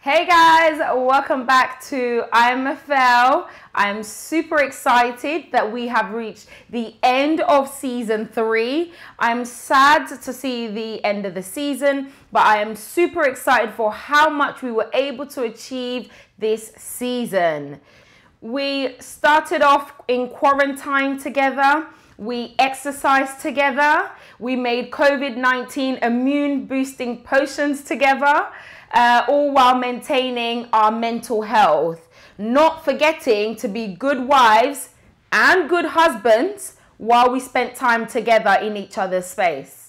Hey guys, welcome back to IMFL. I'm super excited that we have reached the end of season three. I'm sad to see the end of the season, but I am super excited for how much we were able to achieve this season. We started off in quarantine together. We exercised together. We made COVID 19 immune boosting potions together uh, all while maintaining our mental health, not forgetting to be good wives and good husbands while we spent time together in each other's space.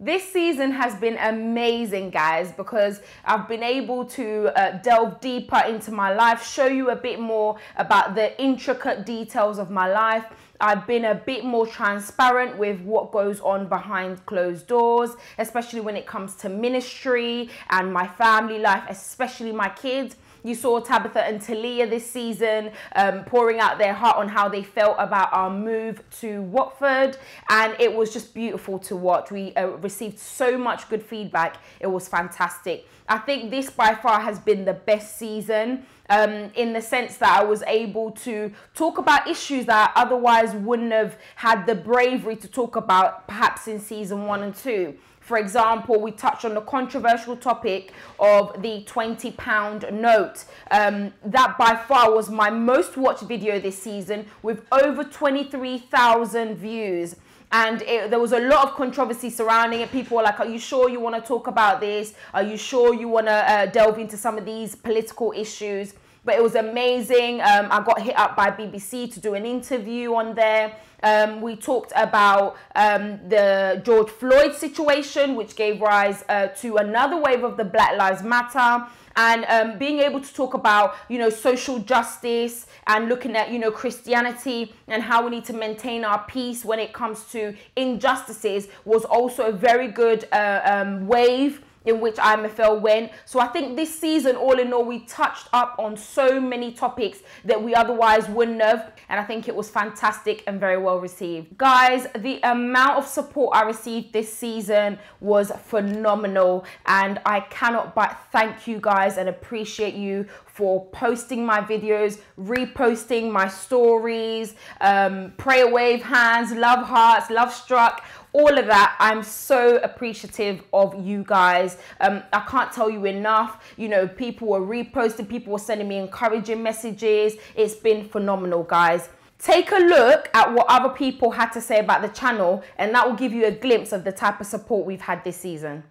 This season has been amazing, guys, because I've been able to uh, delve deeper into my life, show you a bit more about the intricate details of my life. I've been a bit more transparent with what goes on behind closed doors, especially when it comes to ministry and my family life, especially my kids. You saw Tabitha and Talia this season um, pouring out their heart on how they felt about our move to Watford, and it was just beautiful to watch. We uh, received so much good feedback, it was fantastic. I think this by far has been the best season. Um, in the sense that I was able to talk about issues that I otherwise wouldn't have had the bravery to talk about perhaps in season one and two. For example, we touched on the controversial topic of the 20 pound note. Um, that by far was my most watched video this season with over 23,000 views and it, there was a lot of controversy surrounding it. People were like, "Are you sure you want to talk about this? Are you sure you want to uh, delve into some of these political issues?" But it was amazing. Um, I got hit up by BBC to do an interview on there. Um, we talked about um, the George Floyd situation, which gave rise uh, to another wave of the Black Lives Matter and um, being able to talk about you know social justice and looking at you know christianity and how we need to maintain our peace when it comes to injustices was also a very good uh, um, wave in which IMFL went. So I think this season, all in all, we touched up on so many topics that we otherwise wouldn't have. And I think it was fantastic and very well received. Guys, the amount of support I received this season was phenomenal. And I cannot but thank you guys and appreciate you for posting my videos, reposting my stories, um, prayer wave hands, love hearts, love struck, all of that. I'm so appreciative of you guys. Um, I can't tell you enough. You know, people were reposting, people were sending me encouraging messages. It's been phenomenal, guys. Take a look at what other people had to say about the channel, and that will give you a glimpse of the type of support we've had this season.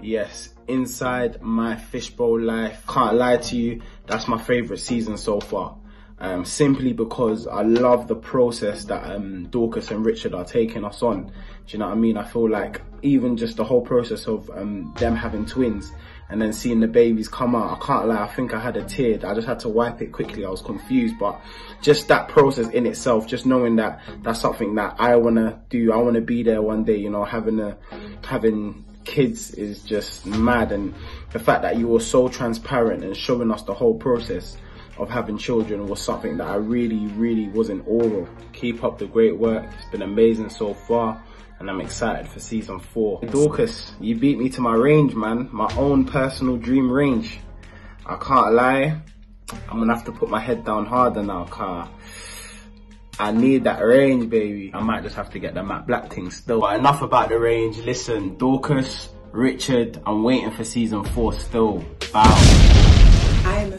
Yes, inside my fishbowl life. Can't lie to you, that's my favorite season so far. Um, simply because I love the process that um, Dorcas and Richard are taking us on. Do you know what I mean? I feel like even just the whole process of um, them having twins and then seeing the babies come out, I can't lie, I think I had a tear. I just had to wipe it quickly. I was confused, but just that process in itself, just knowing that that's something that I want to do. I want to be there one day, you know, having a, having kids is just mad. And the fact that you were so transparent and showing us the whole process of having children was something that I really, really was in awe of. Keep up the great work. It's been amazing so far and I'm excited for season four. Dorcas, you beat me to my range, man. My own personal dream range. I can't lie. I'm gonna have to put my head down harder now, car. I need that range, baby. I might just have to get the matte black thing still. But enough about the range. Listen, Dorcas, Richard, I'm waiting for season four still. Bow.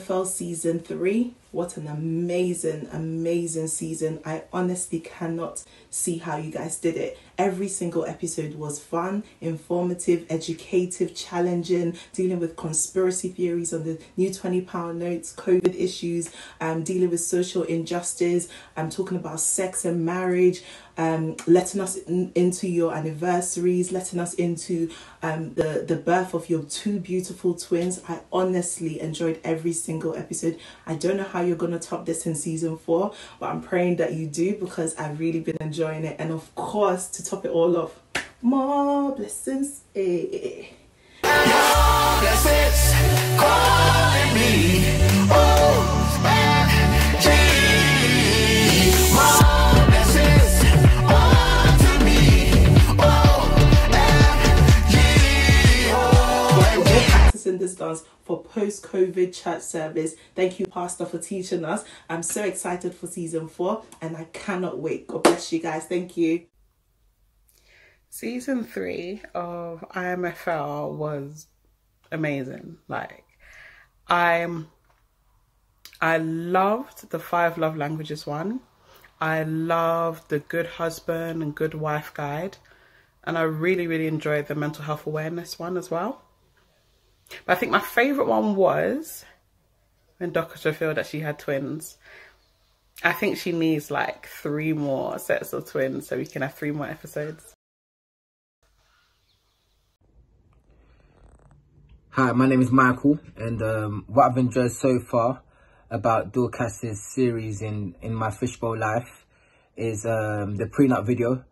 IMFL season three. What an amazing, amazing season. I honestly cannot see how you guys did it. Every single episode was fun, informative, educative, challenging, dealing with conspiracy theories on the new £20 notes, COVID issues, um, dealing with social injustice, um, talking about sex and marriage, um, letting us in, into your anniversaries, letting us into um, the, the birth of your two beautiful twins. I honestly enjoyed every single episode. I don't know how you're going to top this in season four, but I'm praying that you do because I've really been enjoying it. And of course, to top it all off, more blessings. Eh. More blessings this dance for post COVID church service. Thank you, Pastor, for teaching us. I'm so excited for season four and I cannot wait. God bless you guys. Thank you. Season three of IMFL was amazing. Like, I'm. I loved the five love languages one. I loved the good husband and good wife guide. And I really, really enjoyed the mental health awareness one as well. But I think my favourite one was when Dorcas revealed that she had twins. I think she needs like three more sets of twins so we can have three more episodes. Hi, my name is Michael, and um, what I've enjoyed so far about Dorcas's series in, in my fishbowl life is um, the prenup video.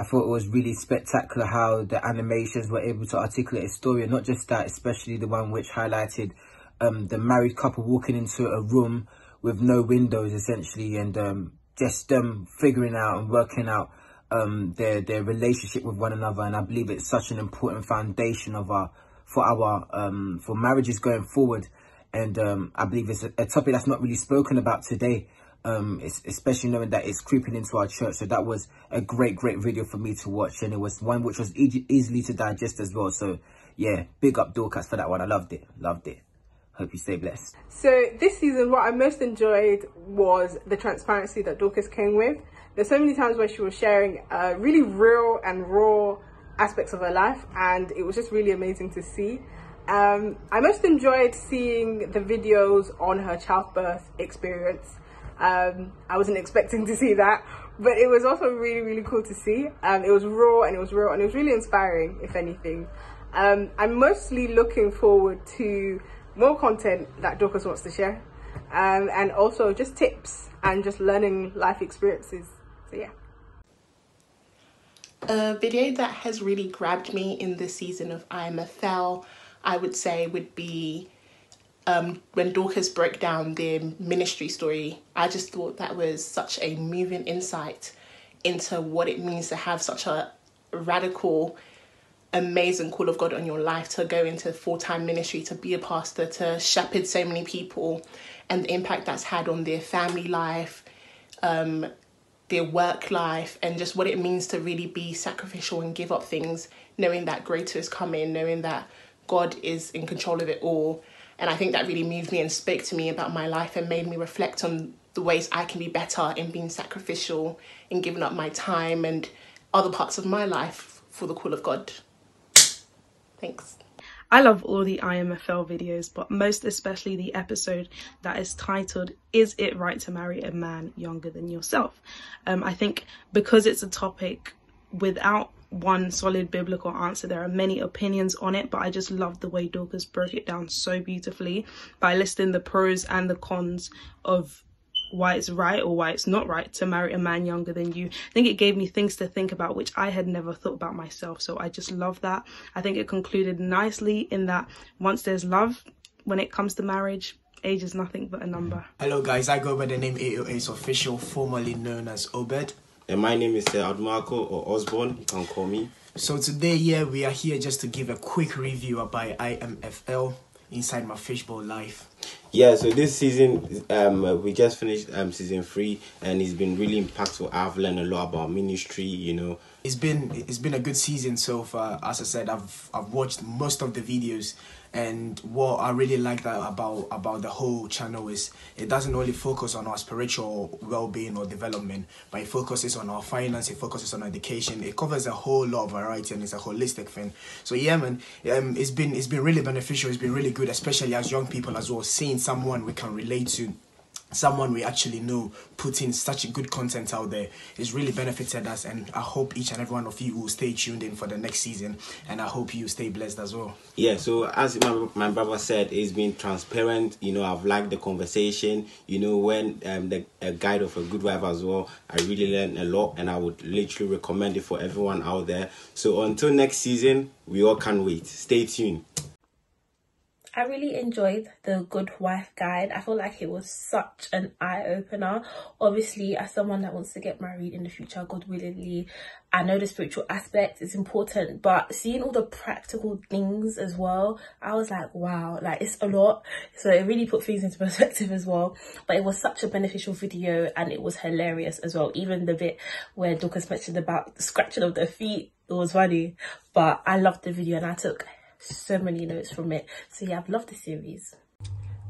I thought it was really spectacular how the animations were able to articulate a story, and not just that, especially the one which highlighted um, the married couple walking into a room with no windows, essentially, and um, just them figuring out and working out um, their their relationship with one another. And I believe it's such an important foundation of our for our um, for marriages going forward. And um, I believe it's a, a, topic that's not really spoken about today, um, especially knowing that it's creeping into our church. So that was a great, great video for me to watch. And it was one which was e easily to digest as well. So yeah, big up Dorcas for that one. I loved it. Loved it. Hope you stay blessed. So this season, what I most enjoyed was the transparency that Dorcas came with. There's so many times where she was sharing uh, really real and raw aspects of her life and it was just really amazing to see. Um, I most enjoyed seeing the videos on her childbirth experience. Um, I wasn't expecting to see that, but it was also really, really cool to see. Um, it was raw and it was real and it was really inspiring, if anything. Um, I'm mostly looking forward to more content that Dorcas wants to share um, and also just tips and just learning life experiences. So, yeah. A video that has really grabbed me in this season of IMFL, I would say, would be um, when Dorcas broke down their ministry story. I just thought that was such a moving insight into what it means to have such a radical, amazing call of God on your life to go into full time ministry, to be a pastor, to shepherd so many people, and the impact that's had on their family life, um, their work life and just what it means to really be sacrificial and give up things, knowing that greater is coming, knowing that God is in control of it all. And I think that really moved me and spoke to me about my life and made me reflect on the ways I can be better in being sacrificial, in giving up my time and other parts of my life for the call of God. Thanks. I love all the IMFL videos, but most especially the episode that is titled, Is It Right to Marry a Man Younger Than Yourself? Um, I think because it's a topic without one solid biblical answer. There are many opinions on it, but I just love the way Dorcas broke it down so beautifully by listing the pros and the cons of why it's right or why it's not right to marry a man younger than you. I think it gave me things to think about which I had never thought about myself. So I just love that. I think it concluded nicely in that once there's love, when it comes to marriage, age is nothing but a number. Hello guys, I go by the name AOA's official, formerly known as Obed. And my name is uh, Adomako or Osborne, you can call me. So today, yeah, we are here just to give a quick review about IMFL inside my fishbowl life. Yeah, so this season, um, we just finished um season three, and it's been really impactful. I've learned a lot about ministry. You know, it's been it's been a good season so far. As I said, I've I've watched most of the videos, and what I really like that about about the whole channel is it doesn't only focus on our spiritual well-being or development, but it focuses on our finance, it focuses on education. It covers a whole lot of variety and it's a holistic thing. So yeah, man, um, it's been it's been really beneficial. It's been really good, especially as young people as well, seeing someone we can relate to someone we actually know putting such good content out there has really benefited us and i hope each and every one of you will stay tuned in for the next season and i hope you stay blessed as well. Yeah so as my, my brother said it's been transparent you know i've liked the conversation you know when um the guide of a good wife as well i really learned a lot and i would literally recommend it for everyone out there. So until next season we all can't wait. Stay tuned I really enjoyed the Good Wife Guide. I feel like it was such an eye opener. Obviously, as someone that wants to get married in the future, God willingly, I know the spiritual aspect is important, but seeing all the practical things as well, I was like, wow, like it's a lot. So it really put things into perspective as well. But it was such a beneficial video and it was hilarious as well. Even the bit where Dorcas mentioned about the scratching of their feet, it was funny. But I loved the video and I took so many notes from it. So yeah, I've loved the series.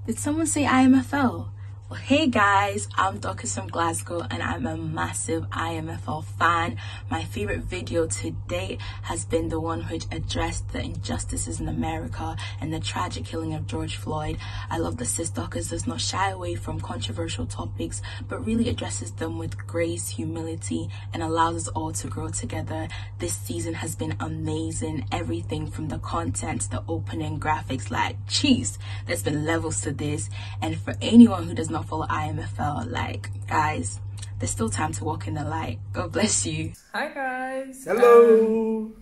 Did someone say IMFL? Hey guys, I'm Dorcas from Glasgow and I'm a massive IMFL fan. My favorite video to date has been the one which addressed the injustices in America and the tragic killing of George Floyd. I love that Sis Dorcas does not shy away from controversial topics, but really addresses them with grace, humility, and allows us all to grow together. This season has been amazing. Everything from the content, the opening graphics, like, jeez, there's been levels to this. And for anyone who does not not follow IMFL, like, guys, there's still time to walk in the light. God bless you. Hi, guys. Hello. Um,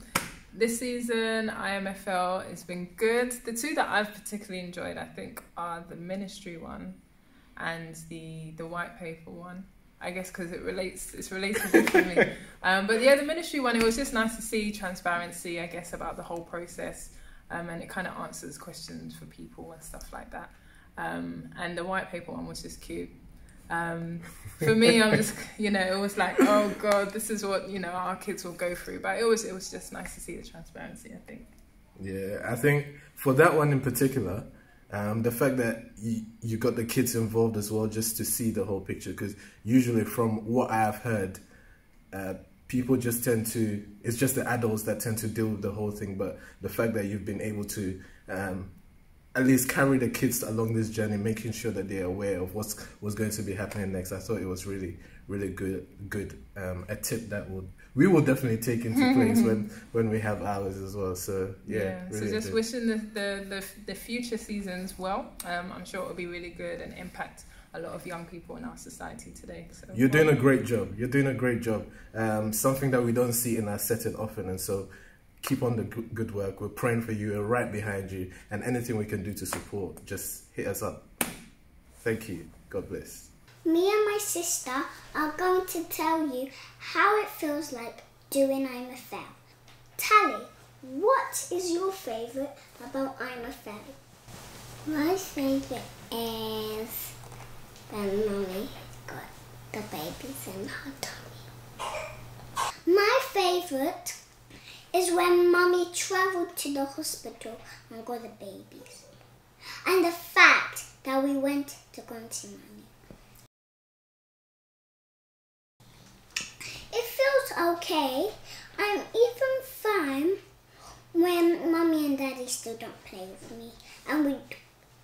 this season, IMFL has been good. The two that I've particularly enjoyed, I think, are the ministry one and the the white paper one. I guess because it relates, it's relatable to me. Um, but yeah, the ministry one, it was just nice to see transparency, I guess, about the whole process, um, and it kind of answers questions for people and stuff like that. Um, and the white paper one was just cute. Um, for me, I'm just, you know, it was like, oh God, this is what, you know, our kids will go through. But it was, it was just nice to see the transparency, I think. Yeah, I think for that one in particular, um, the fact that you, you got the kids involved as well, just to see the whole picture, because usually from what I've heard, uh, people just tend to, it's just the adults that tend to deal with the whole thing. But the fact that you've been able to um, at least carry the kids along this journey, making sure that they're aware of what's what's going to be happening next. I thought it was really, really good, good um, a tip that would we will definitely take into place when when we have ours as well. So yeah, yeah. Really so just good. wishing the, the, the the future seasons well. Um, I'm sure it'll be really good and impact a lot of young people in our society today. So you're doing a great job. You're doing a great job. Um, something that we don't see in our setting often, and so keep on the good work. We're praying for you. We're right behind you. And anything we can do to support, just hit us up. Thank you. God bless. Me and my sister are going to tell you how it feels like doing I'm a Fail. Tally, what is your favourite about I'm a Fail? My favourite is when Mummy got the babies in her tummy. My favourite is when mummy travelled to the hospital and got the babies. And the fact that we went to go and see mummy. It feels okay. I'm even fine when mummy and daddy still don't play with me and we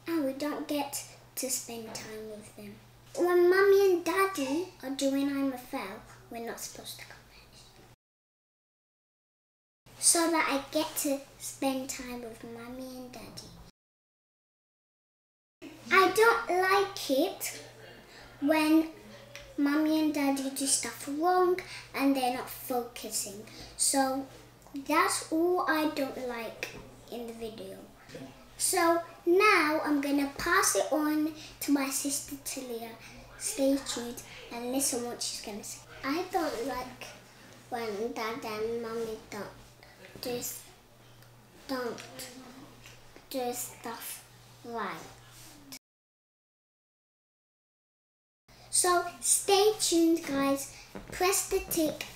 and we don't get to spend time with them. When mummy and daddy are doing I'm a we're not supposed to come so that I get to spend time with mommy and daddy. I don't like it when mommy and daddy do stuff wrong and they're not focusing. So that's all I don't like in the video. So now I'm going to pass it on to my sister Talia. Stay tuned and listen what she's going to say. I don't like when dad and mommy don't just don't do stuff right. So stay tuned guys, press the tick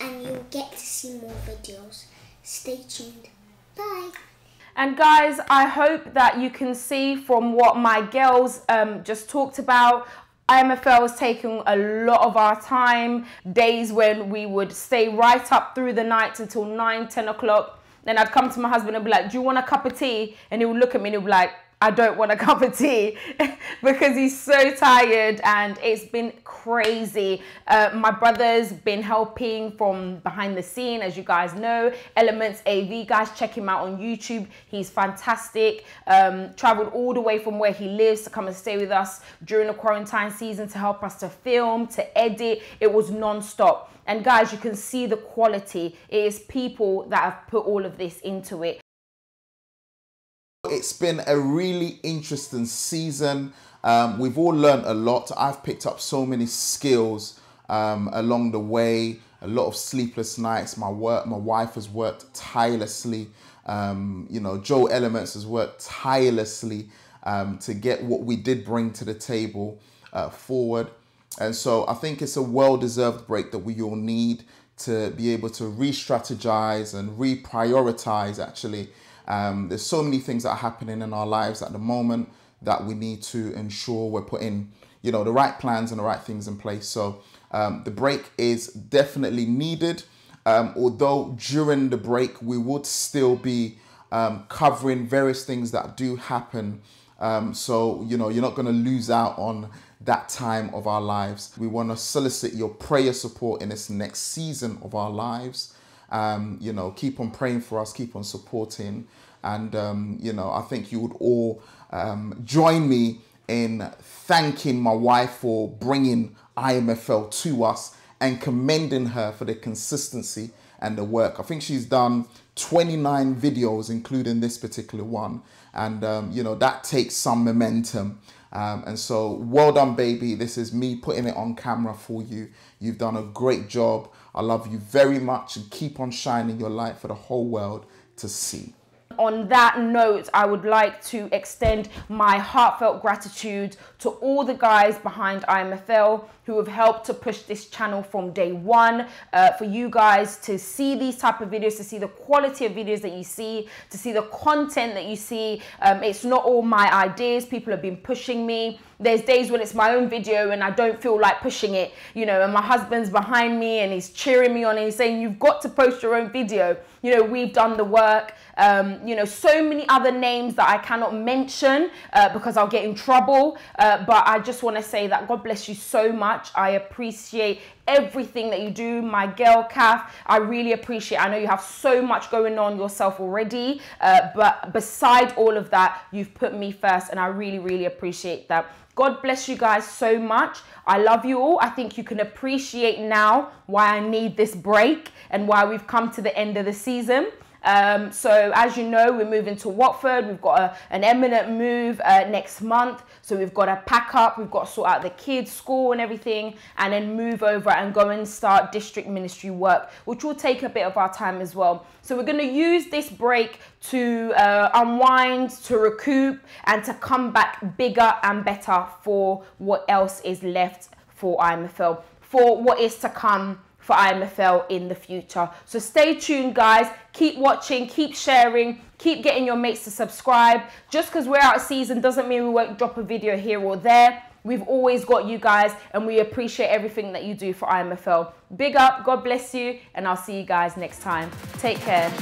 and you'll get to see more videos. Stay tuned. Bye. And guys, I hope that you can see from what my girls um, just talked about. IMFL was taking a lot of our time, days when we would stay right up through the night until 9, 10 o'clock. Then I'd come to my husband and be like, do you want a cup of tea? And he would look at me and he'd be like, I don't want a cup of tea because he's so tired and it's been crazy. Uh, my brother's been helping from behind the scene, as you guys know. Elements AV, guys, check him out on YouTube. He's fantastic. Um, traveled all the way from where he lives to come and stay with us during the quarantine season to help us to film, to edit. It was non-stop. And guys, you can see the quality. It is people that have put all of this into it. It's been a really interesting season. Um, we've all learned a lot. I've picked up so many skills um, along the way. A lot of sleepless nights. My work, my wife has worked tirelessly. Um, you know, Joe Elements has worked tirelessly um, to get what we did bring to the table uh, forward. And so I think it's a well-deserved break that we all need to be able to re-strategize and reprioritize actually. Um, there's so many things that are happening in our lives at the moment that we need to ensure we're putting, you know, the right plans and the right things in place. So um, the break is definitely needed. Um, although during the break, we would still be um, covering various things that do happen. Um, so, you know, you're not going to lose out on that time of our lives. We want to solicit your prayer support in this next season of our lives. Um, you know, keep on praying for us, keep on supporting. And, um, you know, I think you would all um, join me in thanking my wife for bringing IMFL to us and commending her for the consistency and the work. I think she's done 29 videos, including this particular one. And, um, you know, that takes some momentum. Um, and so, well done, baby. This is me putting it on camera for you. You've done a great job. I love you very much and keep on shining your light for the whole world to see on that note, I would like to extend my heartfelt gratitude to all the guys behind IMFL who have helped to push this channel from day one. Uh, for you guys to see these type of videos, to see the quality of videos that you see, to see the content that you see. Um, it's not all my ideas. People have been pushing me. There's days when it's my own video and I don't feel like pushing it, you know, and my husband's behind me and he's cheering me on and he's saying, you've got to post your own video. You know, we've done the work. Um, you know, so many other names that I cannot mention uh, because I'll get in trouble. Uh, but I just want to say that God bless you so much. I appreciate everything that you do. My girl, Kath, I really appreciate. I know you have so much going on yourself already, uh, but beside all of that, you've put me first, and I really, really appreciate that. God bless you guys so much. I love you all. I think you can appreciate now why I need this break and why we've come to the end of the season. Um, so as you know, we're moving to Watford. We've got a, an eminent move uh, next month. So we've got to pack up. We've got to sort out the kids' school and everything, and then move over and go and start district ministry work, which will take a bit of our time as well. So we're going to use this break to uh, unwind, to recoup, and to come back bigger and better for what else is left for IMFL, for what is to come for IMFL in the future. So stay tuned, guys. Keep watching, keep sharing, keep getting your mates to subscribe. Just because we're out of season doesn't mean we won't drop a video here or there. We've always got you guys and we appreciate everything that you do for IMFL. Big up, God bless you, and I'll see you guys next time. Take care.